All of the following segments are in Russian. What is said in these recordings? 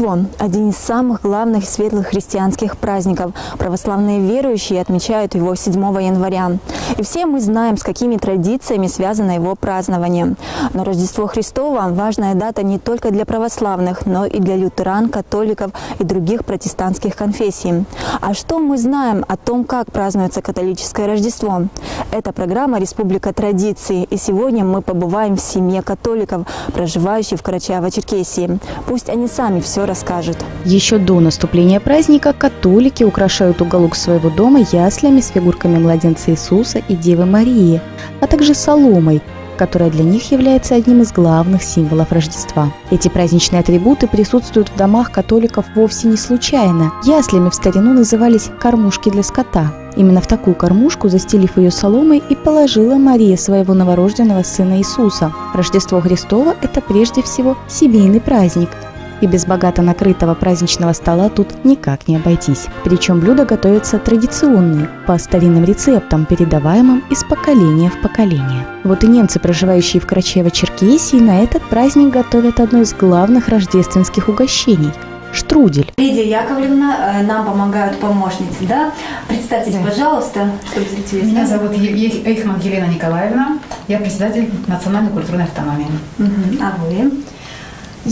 Рождество – один из самых главных светлых христианских праздников. Православные верующие отмечают его 7 января. И все мы знаем, с какими традициями связано его празднование. Но Рождество Христово – важная дата не только для православных, но и для лютеран, католиков и других протестантских конфессий. А что мы знаем о том, как празднуется католическое Рождество? Это программа «Республика традиций». И сегодня мы побываем в семье католиков, проживающих в Карачаево-Черкесии. Пусть они сами все расскажут. Еще до наступления праздника католики украшают уголок своего дома яслями с фигурками младенца Иисуса и Девы Марии, а также соломой, которая для них является одним из главных символов Рождества. Эти праздничные атрибуты присутствуют в домах католиков вовсе не случайно. Яслями в старину назывались «кормушки для скота». Именно в такую кормушку, застелив ее соломой, и положила Мария своего новорожденного сына Иисуса. Рождество Христово – это прежде всего семейный праздник – и без богато накрытого праздничного стола тут никак не обойтись. Причем блюда готовятся традиционные, по старинным рецептам, передаваемым из поколения в поколение. Вот и немцы, проживающие в Карачаево-Черкесии, на этот праздник готовят одно из главных рождественских угощений – штрудель. Лидия Яковлевна, э, нам помогают помощницы, да? Представьтесь, да. пожалуйста, чтобы зрители Меня зовут Эйхман Елена Николаевна, я председатель Национальной культурной автономии. Угу. А вы?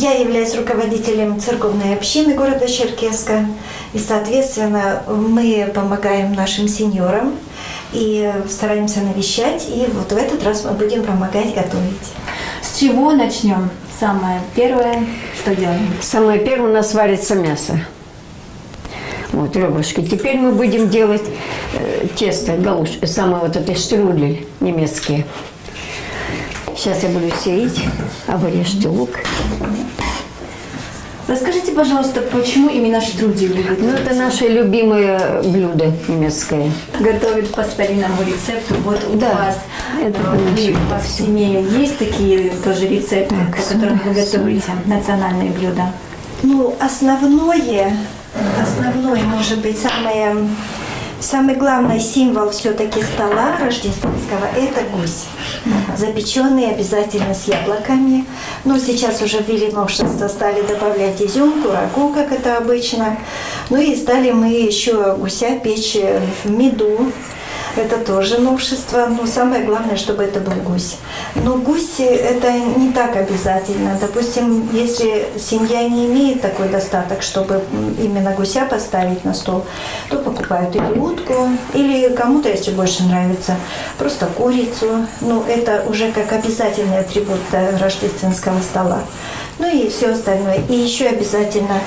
Я являюсь руководителем церковной общины города Черкеска, и, соответственно, мы помогаем нашим сеньорам и стараемся навещать, и вот в этот раз мы будем помогать готовить. С чего начнем? Самое первое, что делаем? Самое первое у нас варится мясо. Вот, ребрышки. Теперь мы будем делать э, тесто, галуш, самое вот это штрудель немецкие. Сейчас я буду сеять, а вы режьте лук. Расскажите, пожалуйста, почему именно штрудель вы Ну, это наше любимое блюдо немецкое. Готовят по старинному рецепту. Вот у да, вас, это вы, вас в семье есть такие тоже рецепты, так, по которым вы готовите национальные блюда? Ну, основное, основное, может быть, самое Самый главный символ все-таки стола рождественского – это гусь. Запеченный обязательно с яблоками. Но сейчас уже ввели новшество, стали добавлять изюм, курагу, как это обычно. Ну и стали мы еще гуся печь в меду, это тоже новшество. Но самое главное, чтобы это был гусь. Но гусь это не так обязательно. Допустим, если семья не имеет такой достаток, чтобы именно гуся поставить на стол, то покупают или утку, или кому-то, если больше нравится, просто курицу. Ну, это уже как обязательный атрибут рождественского стола. Ну и все остальное. И еще обязательно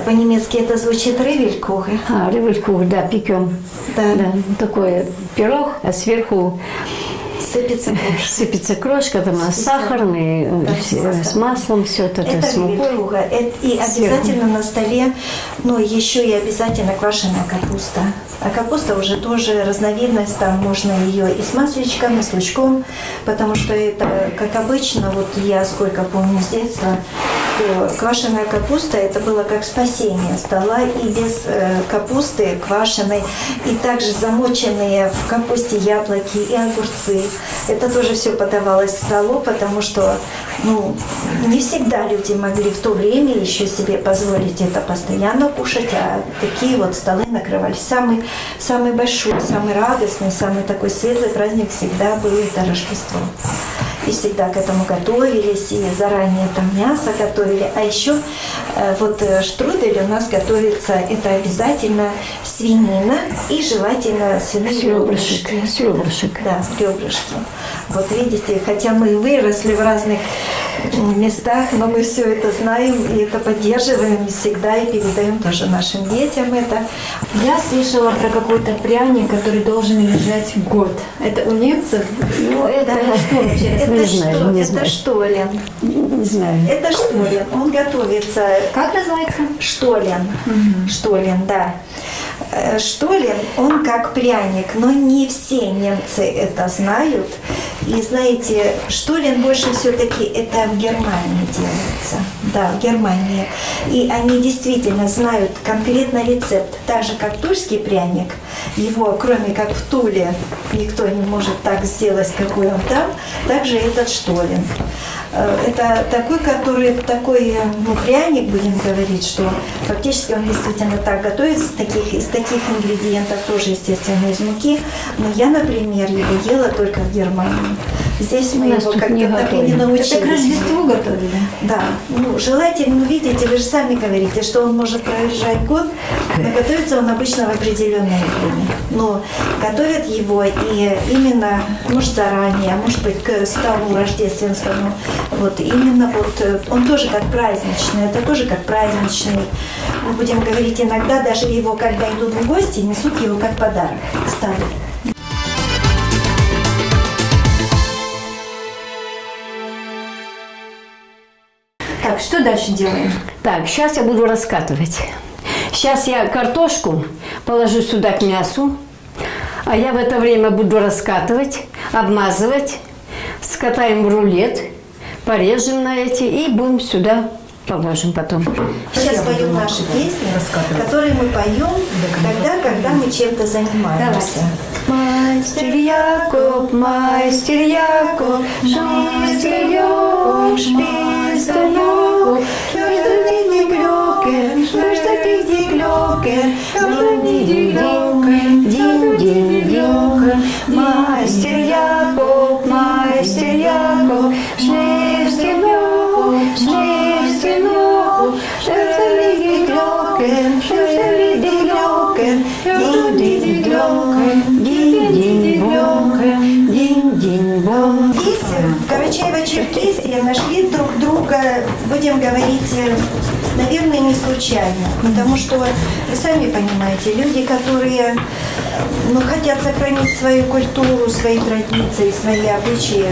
по-немецки это звучит ревелькух. А, ревелькух, да, пекем. Да. да. Такой пирог, а сверху Сыпется крошка. Сыпется крошка, там сахарный, да, все, с маслом все это, это с мукой. И обязательно на столе, ну, еще и обязательно квашеная капуста. А капуста уже тоже разновидность, там можно ее и с масличком, и с лучком, потому что это, как обычно, вот я сколько помню с детства, то квашеная капуста это было как спасение стола, и без э, капусты квашеной, и также замоченные в капусте яблоки и огурцы, это тоже все подавалось к столу, потому что ну, не всегда люди могли в то время еще себе позволить это постоянно кушать, а такие вот столы накрывались. Самый, самый большой, самый радостный, самый такой светлый праздник всегда был это Рождество и всегда к этому готовились, и заранее там мясо готовили. А еще э, вот э, штрудель у нас готовится, это обязательно свинина и желательно свиные ребрышек. Ребрышек. Да, ребрышки. Вот видите, хотя мы выросли в разных местах, но мы все это знаем и это поддерживаем всегда и передаем тоже нашим детям это. Я слышала про какой-то пряник, который должен лежать год. Это у немцев? Ну, это, это что вообще? Это не знаю, что? Не это знаю. штолен. Не знаю. Это штолен. Он готовится. Как называется? Штолен. Угу. Штолен, да. Э, Штолен, он как пряник, но не все немцы это знают. И знаете, Штолен больше все-таки это в Германии делается. Да, в Германии. И они действительно знают конкретно рецепт. Так же, как тульский пряник, его, кроме как в Туле, никто не может так сделать, какой он там, также этот Штолен. Э, Это такой, который такой э, ну, пряник, будем говорить, что фактически он действительно так готовится, из таких, из таких ингредиентов, тоже, естественно, из муки. Но я, например, его ела только в Германии. Здесь мы его как-то так и не научились. Это к Рождеству готовили? Да, ну, желательно, ну, видите, вы же сами говорите, что он может проезжать год, но готовится он обычно в определенное время. Но готовят его и именно, может, заранее, а может быть, к столу рождественскому. Вот именно вот, э, он тоже как праздничный, это тоже как праздничный. Мы будем говорить, иногда даже его, когда идут в гости, несут его как подарок к столу. Так, что дальше делаем? Так, сейчас я буду раскатывать. Сейчас я картошку положу сюда к мясу, а я в это время буду раскатывать, обмазывать, скатаем в рулет, порежем на эти и будем сюда положим потом. Сейчас поем наши песни, которые мы поем тогда, когда мы чем-то занимаемся. Мастер Якоб, мастер Якоб, мастер Якоб, Якоб, ждать die Glocke, ждать die Glocke, ding, ding, ding, ding, ding, ding. Мастер Якоб, мастер schläfst du noch, schläfst die Glocken, schläfst die Карачаево-Черкесии, нашли друг друга, будем говорить, наверное, не случайно. Потому что, вы сами понимаете, люди, которые ну, хотят сохранить свою культуру, свои традиции, свои обычаи,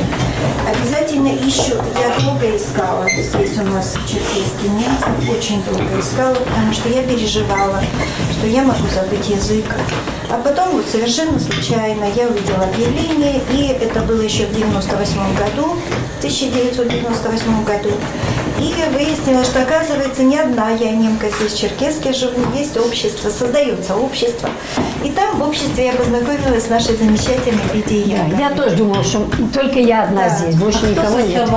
обязательно ищут. Я долго искала, здесь у нас черкесский немцев, очень долго искала, потому что я переживала, что я могу забыть язык. А потом вот совершенно случайно я увидела объявление, и это было еще в 98 году, в 1998 году. И выяснилось, что оказывается не одна я немка здесь в Черкеске живу, есть общество, создается общество. И там в обществе я познакомилась с нашей замечательной Лидией Да. Я тоже думала, что только я одна Да. здесь, больше А Кто никого нет.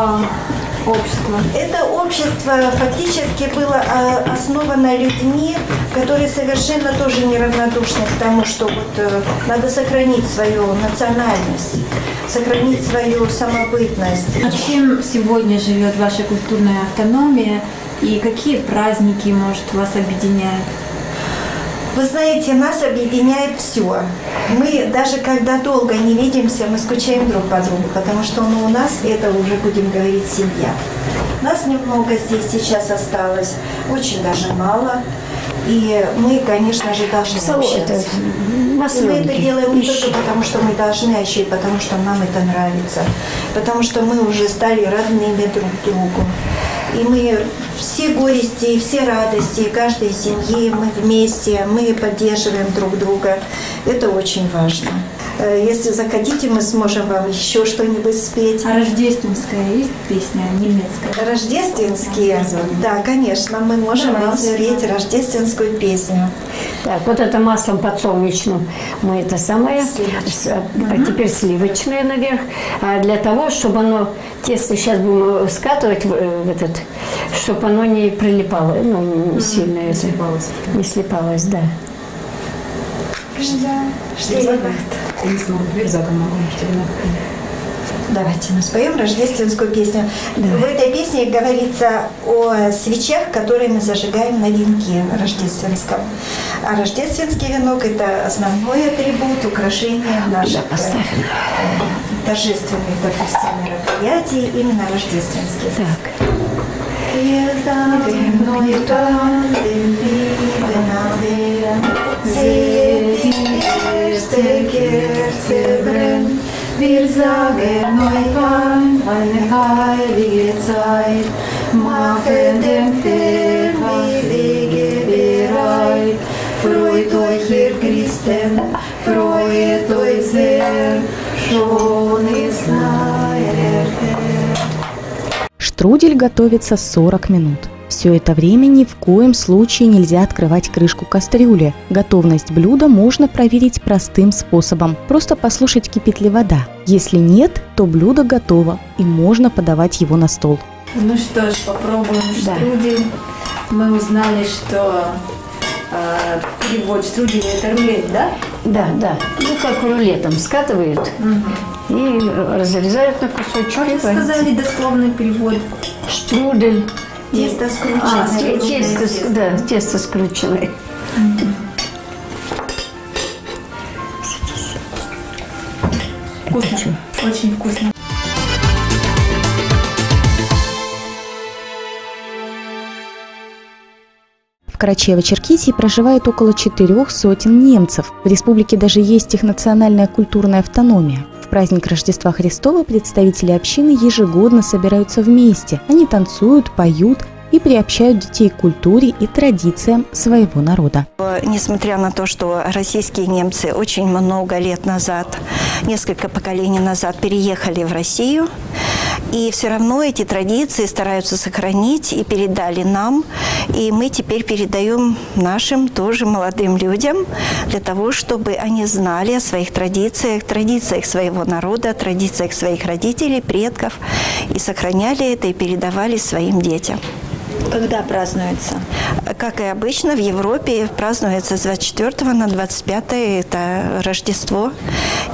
Общество? Это общество фактически было а, основано людьми, которые совершенно тоже неравнодушны к тому, что вот э, надо сохранить свою национальность, сохранить свою самобытность. А чем сегодня живет ваша культурная автономия и какие праздники, может, вас объединяют? Вы знаете, нас объединяет все. Мы даже когда долго не видимся, мы скучаем друг по другу, потому что ну, у нас это уже, будем говорить, семья. Нас немного здесь сейчас осталось, очень даже мало. И мы, конечно же, должны общаться. И мы это делаем не только потому, что мы должны, а еще и потому, что нам это нравится. Потому что мы уже стали родными друг другу. И мы все горести все радости каждой семьи, мы вместе, мы поддерживаем друг друга. Это очень важно. Э, Если захотите, мы сможем вам еще что-нибудь спеть. А рождественская есть песня немецкая? Рождественские, да, конечно, мы можем вам Давайте. спеть рождественскую песню. Так, вот это маслом подсолнечным мы это самое, с- а теперь сливочное наверх, а для того, чтобы оно, тесто сейчас будем скатывать в, э, в этот, чтобы оно не прилипало, ну, не сильно это, слипалось. не слипалось, да. Что я- Не смогу, или на- Давайте мы споем рождественскую песню. В этой песне говорится о свечах, которые мы зажигаем на венке рождественском. А рождественский венок – это основной атрибут, украшение наших э, торжественных, допустим, мероприятий, именно рождественских. Так. Wir Silbern, wir sagen euch an eine heilige Zeit, machen den Film Wege bereit. Freut euch, ihr Christen, freut euch sehr, schon ist nahe Штрудель готовится 40 минут. Все это время ни в коем случае нельзя открывать крышку кастрюли. Готовность блюда можно проверить простым способом. Просто послушать, кипит ли вода. Если нет, то блюдо готово и можно подавать его на стол. Ну что ж, попробуем Да. штрудель. Мы узнали, что э, перевод штруделя это рулет, да? Да, да. Ну, как рулетом скатывают и разрезают на кусочки. Как сказали дословный перевод? Штрудель. Тесто А, скрученное. Скрученное Тесто, тесто. да, тесто скрученное. Вкусно. Очень вкусно. В Карачаево-Черкесии проживает около четырех сотен немцев. В республике даже есть их национальная культурная автономия. Праздник Рождества Христова представители общины ежегодно собираются вместе. Они танцуют, поют и приобщают детей к культуре и традициям своего народа. Несмотря на то, что российские немцы очень много лет назад, несколько поколений назад переехали в Россию, и все равно эти традиции стараются сохранить и передали нам. И мы теперь передаем нашим тоже молодым людям для того, чтобы они знали о своих традициях, традициях своего народа, традициях своих родителей, предков, и сохраняли это и передавали своим детям. Когда празднуется? Как и обычно, в Европе празднуется с 24 на 25 это Рождество.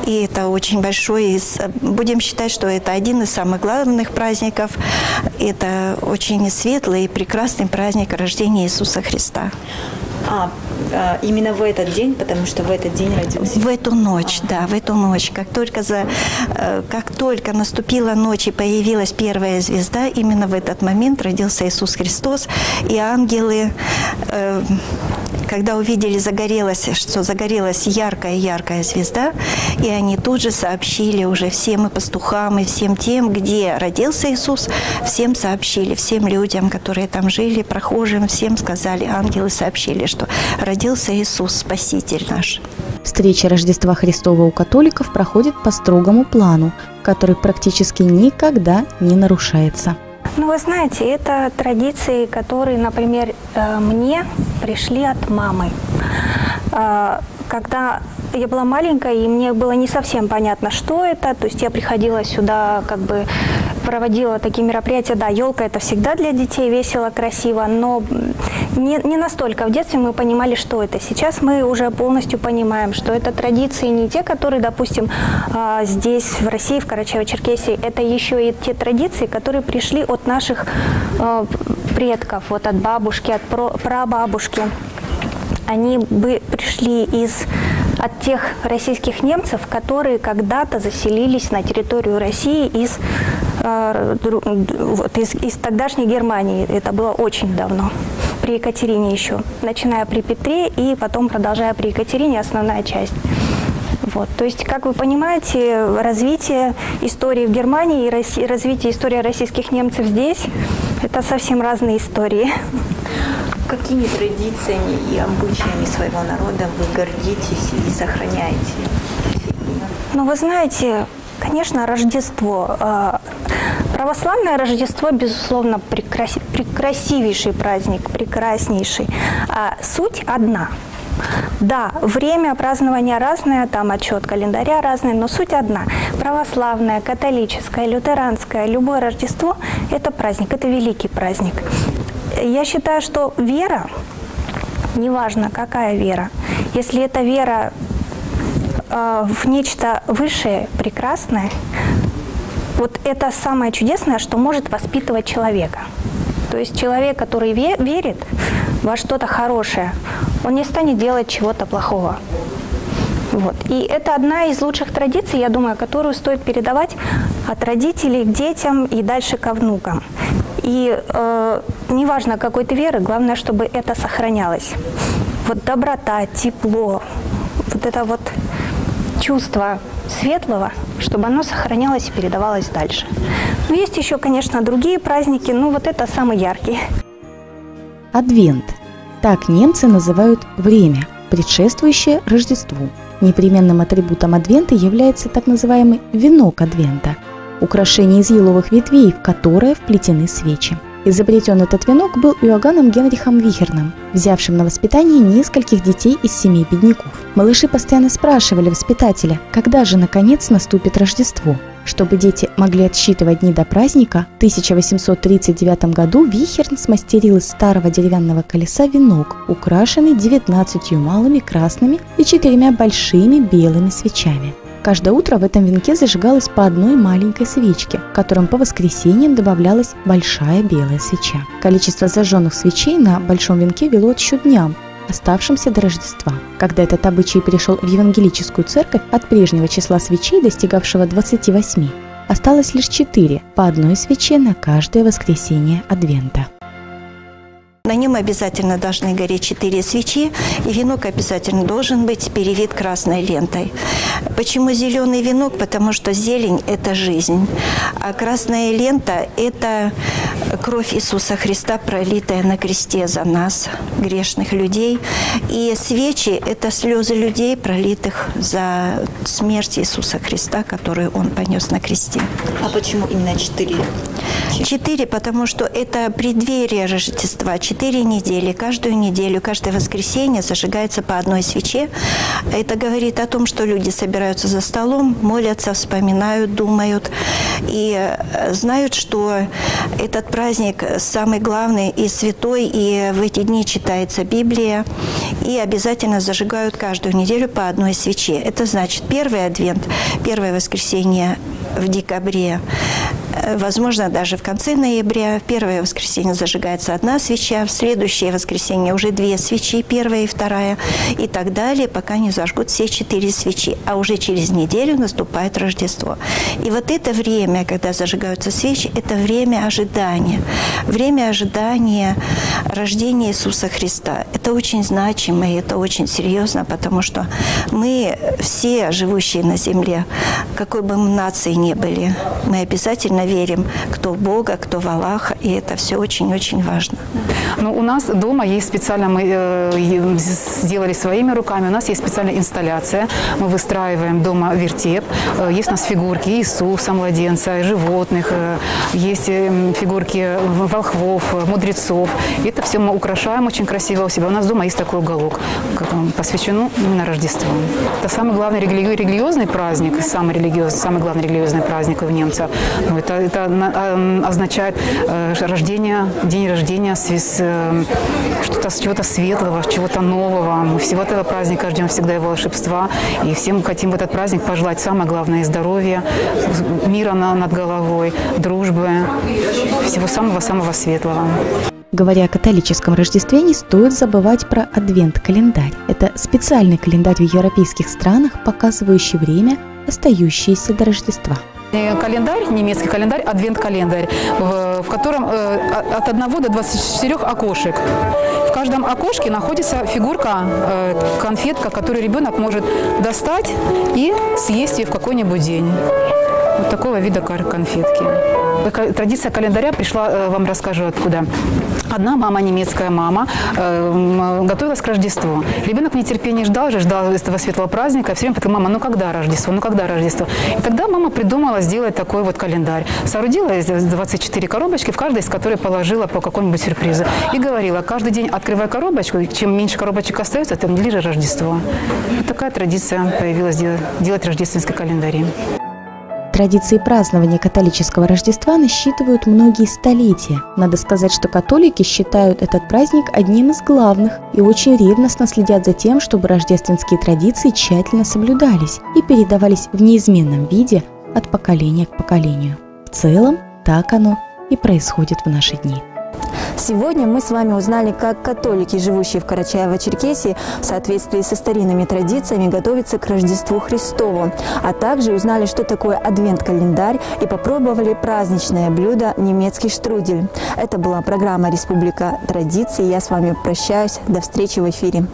И это очень большой, будем считать, что это один из самых главных праздников. Это очень светлый и прекрасный праздник рождения Иисуса Христа. А, э, именно в этот день, потому что в этот день родился. В эту ночь, да, в эту ночь. Как только, за, э, как только наступила ночь и появилась первая звезда, именно в этот момент родился Иисус Христос. И ангелы, э, когда увидели, загорелась, что загорелась яркая-яркая звезда, и они тут же сообщили уже всем и пастухам, и всем тем, где родился Иисус, всем сообщили, всем людям, которые там жили, прохожим, всем сказали, ангелы сообщили, что родился Иисус, Спаситель наш. Встреча Рождества Христова у католиков проходит по строгому плану, который практически никогда не нарушается. Ну, вы знаете, это традиции, которые, например, э, мне пришли от мамы. Э, Когда я была маленькая, и мне было не совсем понятно, что это, то есть я приходила сюда, как бы проводила такие мероприятия. Да, елка это всегда для детей весело, красиво, но не, не настолько в детстве мы понимали, что это. Сейчас мы уже полностью понимаем, что это традиции не те, которые, допустим, а, здесь, в России, в Карачаево-Черкесии, это еще и те традиции, которые пришли от наших э, предков, вот от бабушки, от прабабушки. Они бы пришли из от тех российских немцев, которые когда-то заселились на территорию России из, э, вот, из, из тогдашней Германии. Это было очень давно, при Екатерине еще. Начиная при Петре и потом продолжая при Екатерине, основная часть. Вот. То есть, как вы понимаете, развитие истории в Германии и развитие истории российских немцев здесь – это совсем разные истории. Какими традициями и обычаями своего народа вы гордитесь и сохраняете? Ну, вы знаете, конечно, Рождество. э, Православное Рождество, безусловно, прекраси- прекрасивейший праздник, прекраснейший. А суть одна. Да, время празднования разное, там отчет календаря разный, но суть одна. Православное, католическое, лютеранское, любое Рождество – это праздник, это великий праздник. Я считаю, что вера, неважно какая вера, если эта вера э, в нечто высшее, прекрасное, вот это самое чудесное, что может воспитывать человека. То есть человек, который ве- верит во что-то хорошее, он не станет делать чего-то плохого. Вот. И это одна из лучших традиций, я думаю, которую стоит передавать от родителей к детям и дальше ко внукам. И э, неважно какой ты веры, главное, чтобы это сохранялось. Вот доброта, тепло, вот это вот чувство светлого, чтобы оно сохранялось и передавалось дальше. Но есть еще, конечно, другие праздники, но вот это самый яркий. Адвент. Так немцы называют время, предшествующее Рождеству. Непременным атрибутом Адвента является так называемый венок Адвента – украшение из еловых ветвей, в которое вплетены свечи. Изобретен этот венок был Иоганном Генрихом Вихерном, взявшим на воспитание нескольких детей из семей бедняков. Малыши постоянно спрашивали воспитателя, когда же наконец наступит Рождество. Чтобы дети могли отсчитывать дни до праздника, в 1839 году Вихерн смастерил из старого деревянного колеса венок, украшенный 19 малыми красными и четырьмя большими белыми свечами. Каждое утро в этом венке зажигалось по одной маленькой свечке, в котором по воскресеньям добавлялась большая белая свеча. Количество зажженных свечей на большом венке вело отсчет дням, оставшимся до Рождества. Когда этот обычай перешел в евангелическую церковь, от прежнего числа свечей, достигавшего 28, осталось лишь 4, по одной свече на каждое воскресенье Адвента. На нем обязательно должны гореть четыре свечи, и венок обязательно должен быть перевит красной лентой. Почему зеленый венок? Потому что зелень – это жизнь, а красная лента – это кровь Иисуса Христа, пролитая на кресте за нас, грешных людей. И свечи – это слезы людей, пролитых за смерть Иисуса Христа, которую Он понес на кресте. А почему именно четыре? Четыре, потому что это преддверие Рождества. Четыре недели. Каждую неделю, каждое воскресенье зажигается по одной свече. Это говорит о том, что люди собираются за столом, молятся, вспоминают, думают и э, знают, что этот праздник самый главный и святой, и в эти дни читается Библия, и обязательно зажигают каждую неделю по одной свече. Это значит первый адвент, первое воскресенье в декабре, возможно, даже в конце ноября. В первое воскресенье зажигается одна свеча, в следующее воскресенье уже две свечи, первая и вторая, и так далее, пока не зажгут все четыре свечи. А уже через неделю наступает Рождество. И вот это время, когда зажигаются свечи, это время ожидания. Время ожидания рождения Иисуса Христа. Это очень значимо, и это очень серьезно, потому что мы все, живущие на земле, какой бы мы нации ни были, мы обязательно верим, кто в Бога, кто в Аллаха, и это все очень-очень важно. Ну, у нас дома есть специально, мы э, сделали своими руками, у нас есть специальная инсталляция, мы выстраиваем дома вертеп, э, есть у нас фигурки Иисуса, младенца, животных, э, есть э, фигурки волхвов, мудрецов, и это все мы украшаем очень красиво у себя. У нас дома есть такой уголок, посвящен именно Рождеству. Это самый главный религи религиозный праздник, самый религиозный, самый главный религиозный праздник у немцев. Ну, это это а, означает э, рождение, день рождения э, что-то, чего-то светлого, чего-то нового. Мы всего этого праздника ждем всегда его волшебства. И всем хотим в этот праздник пожелать самое главное – здоровья, мира над головой, дружбы, всего самого-самого светлого. Говоря о католическом Рождестве, не стоит забывать про адвент-календарь. Это специальный календарь в европейских странах, показывающий время, остающееся до Рождества. Календарь, немецкий календарь, адвент-календарь, в, в котором э, от 1 до 24 окошек. В каждом окошке находится фигурка, э, конфетка, которую ребенок может достать и съесть ее в какой-нибудь день. Вот такого вида конфетки. Традиция календаря пришла, э, вам расскажу откуда. Одна мама, немецкая мама, э, готовилась к Рождеству. Ребенок в нетерпении ждал же, ждал этого светлого праздника. Все время говорит, мама, ну когда Рождество, ну когда Рождество? И тогда мама придумала сделать такой вот календарь. Соорудила из 24 коробочки, в каждой из которой положила по какому-нибудь сюрпризу. И говорила, каждый день открывай коробочку, чем меньше коробочек остается, тем ближе Рождество. Вот такая традиция появилась делать, делать рождественский календарь. Традиции празднования католического Рождества насчитывают многие столетия. Надо сказать, что католики считают этот праздник одним из главных и очень ревностно следят за тем, чтобы рождественские традиции тщательно соблюдались и передавались в неизменном виде от поколения к поколению. В целом, так оно и происходит в наши дни. Сегодня мы с вами узнали, как католики, живущие в Карачаево-Черкесии, в соответствии со старинными традициями готовятся к Рождеству Христову, а также узнали, что такое адвент-календарь и попробовали праздничное блюдо немецкий штрудель. Это была программа «Республика традиций». Я с вами прощаюсь. До встречи в эфире.